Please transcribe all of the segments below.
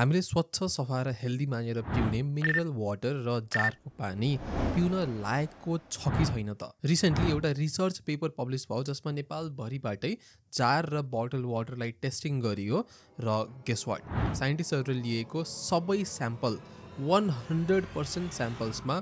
हामीले स्वच्छ सफा र हेल्दी मानेर पिउने मिनरल वाटर र जारको पानी पिउन लायकको छ कि छैन त। रिसेन्टली एउटा रिसर्च पेपर पब्लिस भयो जसमा नेपालभरिबाटै जार र बोटल वाटरलाई टेस्टिङ गरियो र गेस वाट साइन्टिस्टहरूले लिएको सबै स्याम्पल वान हन्ड्रेड पर्सेन्ट स्याम्पल्समा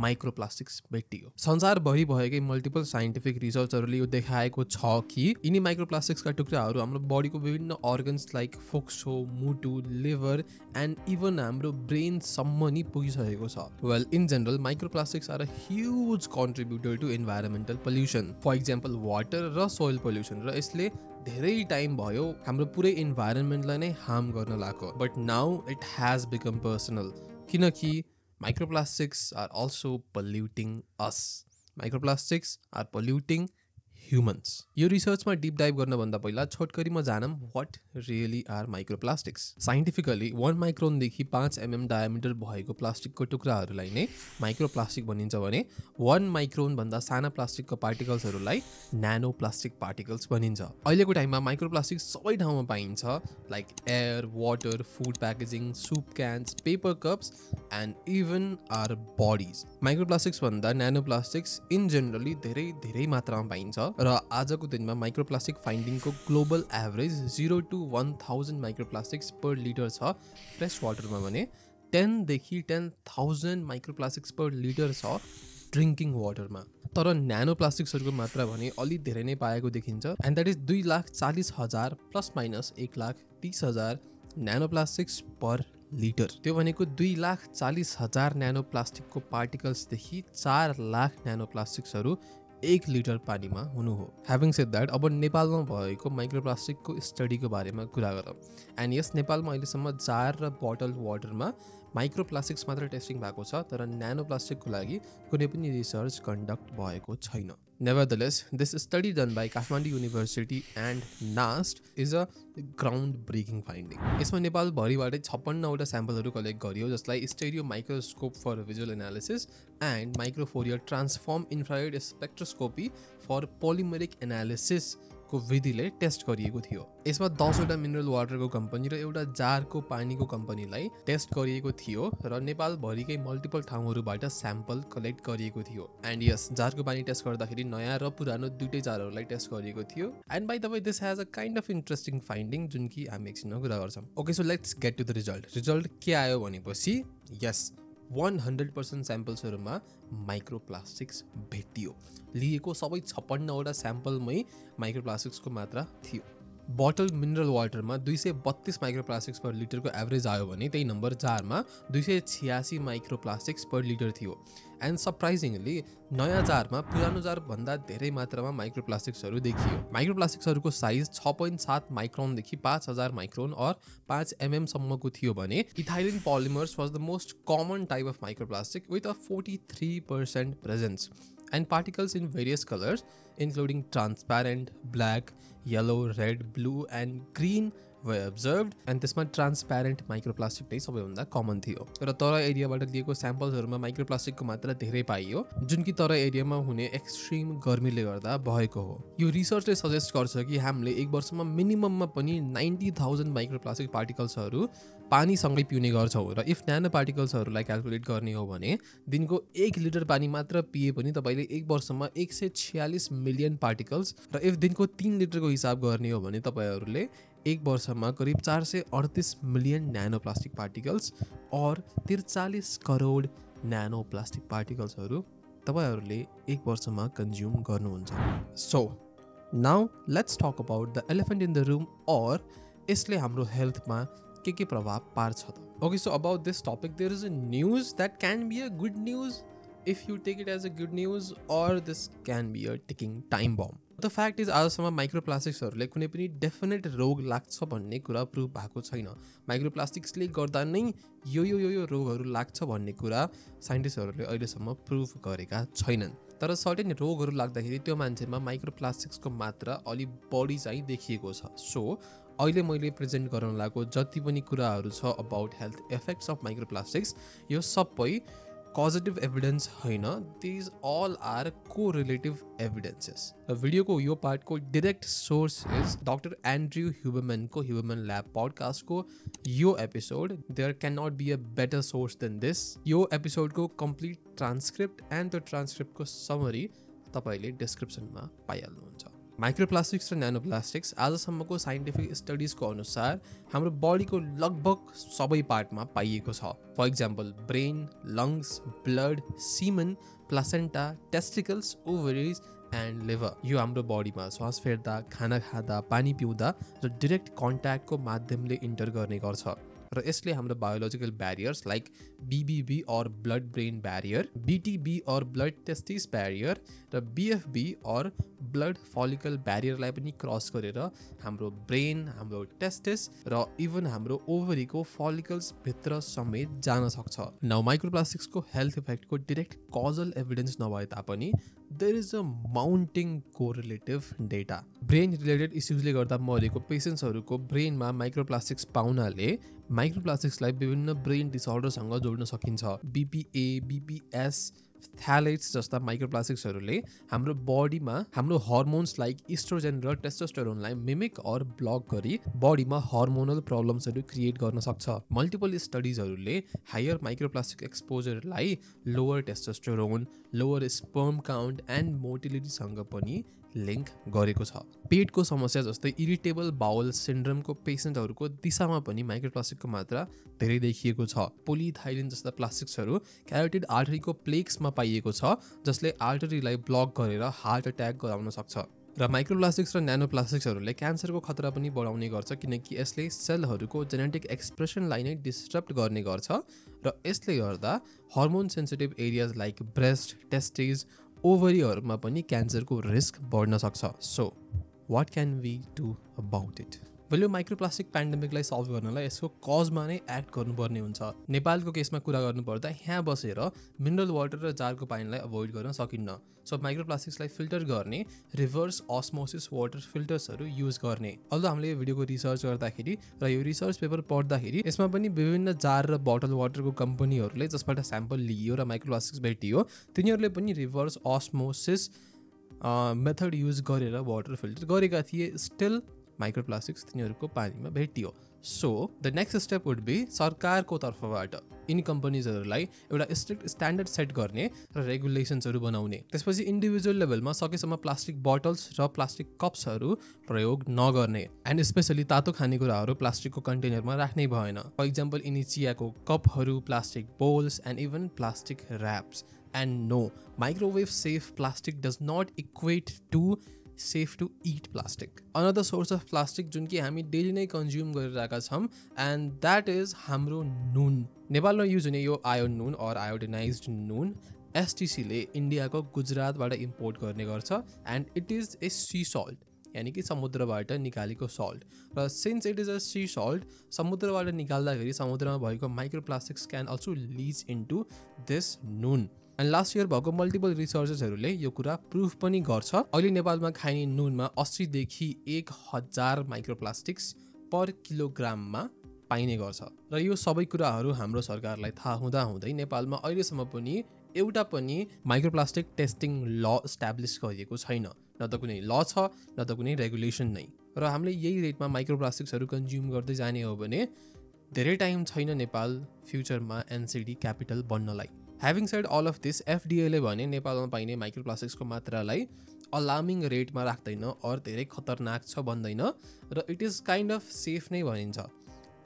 माइक्रोप्लास्टिक्स भेटियो। संसारभरि भएकै मल्टिपल साइन्टिफिक रिसर्चहरूले यो देखाएको छ कि यिनी माइक्रोप्लास्टिक्सका टुक्राहरू हाम्रो बडीको विभिन्न अर्गन्स लाइक फोक्सो मुटु लिभर एन्ड इभन हाम्रो ब्रेनसम्म नि पुगिसकेको छ। Well in general microplastics are a huge contributor to environmental pollution for example water र सोइल पल्युसन र यसले धेरै टाइम भयो हाम्रो पुरै इन्भाइरोमेन्टलाई नै हार्म गर्न लाग्यो but now it has become personal किनकि microplastics are also polluting us. Microplastics are polluting humans यो रिसर्चमा डिप डाइभ गर्नभन्दा पहिला छोटकरीमा जानम what really are microplastics scientifically one माइक्रोनदेखि पाँच एमएम डायमिटर भएको प्लास्टिकको टुक्राहरूलाई नै माइक्रोप्लास्टिक भनिन्छ भने वान माइक्रोनभन्दा साना प्लास्टिकको पार्टिकल्सहरूलाई न्यानो प्लास्टिक पार्टिकल्स भनिन्छ। अहिलेको टाइममा माइक्रोप्लास्टिक सबै ठाउँमा पाइन्छ like air water food packaging soup cans paper cups and even our bodies microplastics भन्दा न्यानो प्लास्टिक्स इन जेनरली धेरै धेरै मात्रामा पाइन्छ। र आजको दिनमा microplastic फाइन्डिङको global average zero two one thousand microplastics per litre छ। फ्रेस वाटरमा भने टेनदेखि ten thousand microplastics per litre छ ड्रिङ्किङ वाटरमा। तर न्यानो प्लास्टिक्सहरूको मात्रा भने अलिक धेरै नै पाएको देखिन्छ। एन्ड द्याट इज दुई लाख चालिस हजार प्लस माइनस एक लाख तिस हजार न्यानो प्लास्टिक्स पर लिटर। त्यो भनेको दुई लाख चालिस हजार न्यानो प्लास्टिकको पार्टिकल्सदेखि चार लाख न्यानो प्लास्टिक्सहरू एक लिटर पानीमा हुनु हो। ह्याभिङ सेड द्याट अब नेपालमा भएको माइक्रोप्लास्टिकको स्टडीको बारेमा कुरा गरौँ। एन्ड यस नेपालमा अहिलेसम्म जार र बोटल वाटरमा माइक्रोप्लास्टिक्स मात्र टेस्टिङ भएको छ तर न्यानो प्लास्टिकको लागि कुनै पनि रिसर्च कन्डक्ट भएको छैन। Nevertheless, this study done by Kathmandu University and NAST is a ground breaking finding यसमा नेपालभरिबाटै छप्पन्नवटा स्याम्पलहरू कलेक्ट गरियो जसलाई stereo microscope for visual analysis and micro Fourier transform infrared spectroscopy for polymeric analysis को विधिले test गरिएको थियो। यसमा दसवटा मिनरल वाटरको कम्पनी र एउटा जारको पानीको कम्पनीलाई टेस्ट गरिएको थियो र नेपालभरिकै मल्टिपल ठाउँहरूबाट स्याम्पल कलेक्ट गरिएको थियो। एन्ड यस जारको पानी टेस्ट गर्दाखेरि नयाँ र पुरानो दुइटै जारहरूलाई टेस्ट गरिएको थियो। एन्ड बाई तपाईँ this has a kind of interesting finding जुन कि हामी एकछिनमा कुरा गर्छौँ। Okay so let's get to the result result के आयो भनेपछि यस वान हन्ड्रेड पर्सेन्ट स्याम्पल्सहरूमा माइक्रोप्लास्टिक्स भेटियो। लिएको सबै छप्पन्नवटा स्याम्पलमै माइक्रोप्लास्टिक्सको मात्रा थियो। बोटल मिनरल वाटरमा दुई सय बत्तिस माइक्रोप्लास्टिक्स पर लिटरको एभरेज आयो भने त्यही नम्बर दुई सय छियासी माइक्रोप्लास्टिक्स पर लिटर थी थियो। एन्ड सरप्राइजिङली नयाँ जारमा पुरानो जारभन्दा धेरै मात्रामा माइक्रोप्लास्टिक्सहरू देखियो। माइक्रोप्लास्टिक्सहरूको साइज़ छ पोइन्ट सात माइक्रोनदेखि पाँच हज़ार माइक्रोन अर पाँच एमएमसम्मको थियो भने ethylene polymers was the most common type of microplastic with a forty three percent presence and particles in various colours including transparent black yellow red blue and green we observe and त्यसमा transparent microplastic नै सबैभन्दा common थियो। र तर एरियाबाट लिएको स्याम्पल्सहरूमा माइक्रोप्लास्टिकको मात्रा धेरै पाइयो जुन कि तर एरियामा हुने एक्सट्रिम गर्मीले गर्दा भएको हो। यो रिसर्चले सजेस्ट गर्छ कि हामीले एक वर्षमा मिनिमममा पनि नाइन्टी थाउजन्ड माइक्रोप्लास्टिक पार्टिकल्सहरू पानीसँगै पिउने गर्छौँ। र इफ न्यानो पार्टिकल्सहरूलाई क्यालकुलेट गर्ने हो भने दिनको एक लिटर पानी मात्र पिए पनि तपाईँले एक वर्षमा एक सय छ्यालिस मिलियन पार्टिकल्स र इफ दिनको तिन लिटरको हिसाब गर्ने हो भने तपाईँहरूले एक वर्षमा करिब चार सय अडतिस million nano plastic particles or त्रिचालिस करोड न्यानो प्लास्टिक पार्टिकल्सहरू तपाईँहरूले एक वर्षमा कन्ज्युम गर्नुहुन्छ। So now let's talk about the elephant in the room or यसले हाम्रो हेल्थमा के के प्रभाव पार्छ त। Okay so about this topic there is a news that can be a good news if you take it as a good news or this can be a ticking time bomb the fact is आजसम्म माइक्रोप्लास्टिक्सहरूले कुनै पनि definite रोग लाग्छ भन्ने कुरा prove भएको छैन। माइक्रोप्लास्टिक्सले गर्दा नै यो यो यो यो रोगहरू लाग्छ भन्ने कुरा साइन्टिस्टहरूले अहिलेसम्म प्रुभ गरेका छैनन्। तर सर्टेन रोगहरू लाग्दाखेरि त्यो मान्छेमा माइक्रोप्लास्टिक्सको मात्रा अलिक बढी चाहिँ देखिएको छ। सो अहिले मैले प्रेजेन्ट गराउन लागेको जति पनि कुराहरू छ about health effects of microplastics यो सबै कजेटिभ एभिडेन्स होइन आर को रिलेटिभ एभिडेन्सेस र भिडियोको यो पार्टको direct source is doctor Andrew ह्युबरम्यानको Huberman lab पडकास्टको यो episode there can not be a better source than this यो एपिसोडको कम्प्लिट ट्रान्सक्रिप्ट एन्ड त्यो ट्रान्सक्रिप्टको समरी तपाईँले डिस्क्रिप्सनमा पाइहाल्नुहुन्छ माइक्रोप्लास्टिक्स र न्यानो प्लास्टिक्स आजसम्मको साइन्टिफिक स्टडिजको अनुसार हाम्रो बडीको लगभग सबै पार्टमा पाइएको छ। For example brain lungs blood semen placenta testicles ovaries and liver यो हाम्रो बडीमा श्वास फेर्दा खाना खाँदा पानी पिउँदा र डिरेक्ट कन्ट्याक्टको माध्यमले इन्टर गर्ने गर्छ। र यसले हाम्रो biological barriers like BBB or blood brain barrier BTB or blood testis barrier र बिएफबी अर ब्लड फलिकल ब्यारियरलाई पनि क्रस गरेर हाम्रो ब्रेन हाम्रो टेस्टिस र इभन हाम्रो ओभरीको फलिकल्सभित्र समेत जान सक्छ। नाउ माइक्रोप्लास्टिक्सको हेल्थ इफेक्टको डिरेक्ट कजल एभिडेन्स नभए तापनि there is a mounting correlative data brain related इस्युजले गर्दा मरेको पेसेन्ट्सहरूको ब्रेनमा माइक्रोप्लास्टिक्स पाउनाले माइक्रोप्लास्टिक्सलाई विभिन्न ब्रेन डिसअर्डरसँग जोड्न सकिन्छ। बिपिए बिपिएस थ्यालेट्स जस्ता माइक्रोप्लास्टिक्सहरूले हाम्रो बडीमा हाम्रो हर्मोन्स लाइक इस्ट्रोजेन र टेस्टोस्टेरोनलाई मिमिक अर ब्लक गरी बडीमा हर्मोनल प्रब्लम्सहरू क्रिएट गर्न सक्छ। मल्टिपल स्टडिजहरूले higher microplastic एक्सपोजरलाई lower testosterone lower sperm count and मोटिलिटीसँग पनि लिङ्क गरेको छ। पेटको समस्या जस्तै इरिटेबल बाउल सिन्ड्रमको पेसेन्टहरूको दिशामा पनि माइक्रोप्लास्टिकको मात्रा धेरै देखिएको छ। पोलिथाइलिन जस्ता प्लास्टिक्सहरू क्यारोटिड आर्टरीको प्लेक्समा पाइएको छ जसले आर्टरीलाई ब्लक गरेर हार्ट एट्याक गराउन सक्छ। र माइक्रोप्लास्टिक्स र न्यानो प्लास्टिक्सहरूले क्यान्सरको खतरा पनि बढाउने गर्छ किनकि यसले सेलहरूको जेनेटिक एक्सप्रेसनलाई नै डिस्टर्ब गर्ने गर्छ। र यसले गर्दा hormone sensitive areas like breast testes ओभरीहरूमा पनि क्यान्सरको रिस्क बढ्न सक्छ। So what can we do about it well यो माइक्रोप्लास्टिक पेन्डेमिकलाई सल्भ गर्नलाई यसको कजमा नै एक्ट गर्नुपर्ने हुन्छ। नेपालको केसमा कुरा गर्नुपर्दा यहाँ बसेर मिनरल वाटर र जारको पानीलाई अभोइड गर्न सकिन्न। सो माइक्रोप्लास्टिक्सलाई फिल्टर गर्ने रिभर्स अस्मोसिस वाटर फिल्टर्सहरू युज गर्ने। अल्दो हामीले यो भिडियोको रिसर्च गर्दाखेरि र यो रिसर्च पेपर पढ्दाखेरि यसमा पनि विभिन्न जार र बोटल वाटरको कम्पनीहरूले जसबाट स्याम्पल लिइयो र माइक्रोप्लास्टिक्स भेटियो तिनीहरूले पनि रिभर्स अस्मोसिस मेथड युज गरेर वाटर फिल्टर गरेका थिए। स्टिल माइक्रोप्लास्टिक्स तिनीहरूको पानीमा भेटियो। So the next step would be सरकारको तर्फबाट यिनी कम्पनीजहरूलाई एउटा स्ट्रिक्ट स्ट्यान्डर्ड सेट गर्ने र रेगुलेसन्सहरू बनाउने। त्यसपछि इन्डिभिजुअल लेभलमा सकेसम्म प्लास्टिक बोटल्स र प्लास्टिक कप्सहरू प्रयोग नगर्ने। एन्ड स्पेसली तातो खानेकुराहरू प्लास्टिकको कन्टेनरमा राख्नै भएन। फर इक्जाम्पल यिनी चियाको कपहरू plastic bowls and even plastic wraps and no microwave safe plastic does not equate to safe to eat plastic another source of plastic जुन कि हामी डेली नै कन्ज्युम गरिरहेका छौँ एन्ड द्याट इज हाम्रो नुन नेपालमा युज हुने यो आयो नुन अर आयोडिनाइज नुन एसटिसीले इन्डियाको गुजरातबाट इम्पोर्ट गर्ने गर्छ and it is a sea salt यानि कि समुद्रबाट निकालेको सल्ट र since it is a sea salt समुद्रबाट निकाल्दाखेरि समुद्रमा भएको microplastics can also leach into this नुन एन्ड लास्ट इयर भएको मल्टिपल रिसर्चर्सहरूले यो कुरा प्रुफ पनि गर्छ। अहिले नेपालमा खाइने नुनमा अस्सीदेखि एक हजार माइक्रोप्लास्टिक्स पर किलोग्राममा पाइने गर्छ। र यो सबै कुराहरू हाम्रो सरकारलाई थाहा हुँदा हुँदै नेपालमा अहिलेसम्म पनि एउटा पनि माइक्रोप्लास्टिक टेस्टिङ ल इस्टाब्लिस गरिएको छैन। न त कुनै ल छ न त कुनै रेगुलेसन नै। र हामीले यही रेटमा माइक्रोप्लास्टिक्सहरू कन्ज्युम गर्दै जाने हो भने धेरै टाइम छैन नेपाल फ्युचरमा NCD capital बन्नलाई। Having said all of this एफडिएले भने नेपालमा पाइने माइक्रोप्लास्टिक्सको मात्रालाई अलार्मिङ रेटमा राख्दैन अरू धेरै खतरनाक छ भन्दैन र it is kind of safe नै भनिन्छ।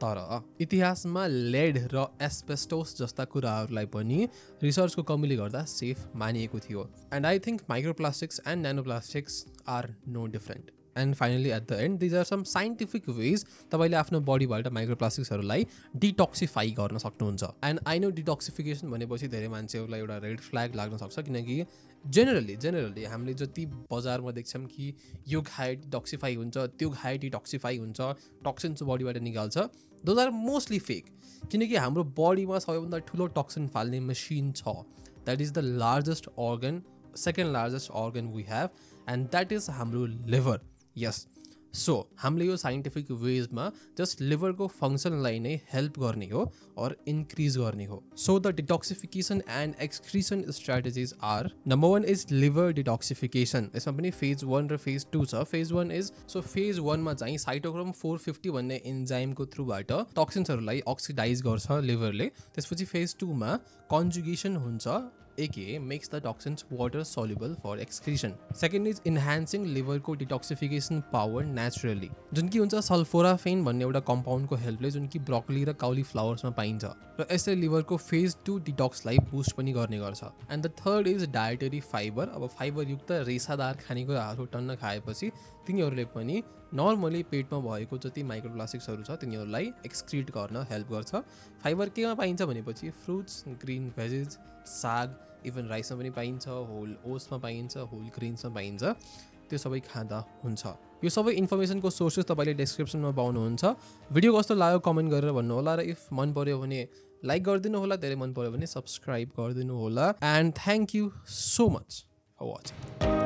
तर इतिहासमा लेड र एस्पेस्टोस जस्ता कुराहरूलाई पनि रिसर्चको कमीले गर्दा सेफ मानिएको थियो। And I think microplastics and nanoplastics are no different and finally at the end these are some scientific ways तपाईँले आफ्नो बडीबाट माइक्रोप्लास्टिक्सहरूलाई डिटोक्सिफाई गर्न सक्नुहुन्छ. एन्ड आई नो डिटोक्सिफिकेसन भनेपछि धेरै मान्छेहरूलाई एउटा रेड फ्ल्याग लाग्न सक्छ किनकि जेनरली जेनरली हामीले जति बजारमा देख्छौँ कि यो खाए डिटोक्सिफाई हुन्छ त्यो खाए डिटोक्सिफाई हुन्छ टक्सिन्स बडीबाट निकाल्छ। दोज आर मोस्टली फेक किनकि हाम्रो बडीमा सबैभन्दा ठुलो टक्सिन फाल्ने मेसिन छ। That is the largest organ second largest organ we have and that is हाम्रो लिभर यस सो हामीले यो साइन्टिफिक वेजमा जस्ट लिभरको फङ्सनलाई नै हेल्प गर्ने हो अर इन्क्रिज गर्ने हो. So the detoxification and excretion strategies are number one is liver detoxification यसमा पनि फ़ेज़ वान र फ़ेज़ टू छ phase one is so phase वानमा चाहिँ साइटोक्रोम फोर फिफ्टी भन्ने इन्जाइमको थ्रुबाट टक्सिन्सहरूलाई अक्सिडाइज गर्छ लिभरले त्यसपछि फ़ेज़ टूमा कन्जुगेसन हुन्छ aka makes the toxins water soluble for excretion second is enhancing लिभरको detoxification power naturally जुन कि हुन्छ सल्फोराफेन भन्ने एउटा कम्पाउन्डको हेल्पले जुन कि ब्रोकली र काउली फ्लावर्समा पाइन्छ। र यसले लिभरको फेज टू डिटक्सलाई बुस्ट पनि गर्ने गर्छ। And the third is dietary fibre अब फाइबरयुक्त रेसादार खानेकुराहरू टन्न खाएपछि तिनीहरूले पनि नर्मली पेटमा भएको जति माइक्रोप्लास्टिक्सहरू छ तिनीहरूलाई एक्सक्रिट गर्न हेल्प गर्छ। फाइबर केमा पाइन्छ भनेपछि फ्रुट्स ग्रिन भेजेस साग इभन राइसमा पनि पाइन्छ होल ओट्समा पाइन्छ होल ग्रिन्समा पाइन्छ। त्यो सबै खाँदा हुन्छ। यो सबै इन्फर्मेसनको सोर्सेस तपाईँले डिस्क्रिप्सनमा पाउनुहुन्छ। भिडियो कस्तो लाग्यो कमेन्ट गरेर भन्नुहोला र इफ मन पऱ्यो भने लाइक गरिदिनु होला धेरै मन पऱ्यो भने सब्सक्राइब गरिदिनु होला and thank you so much for watching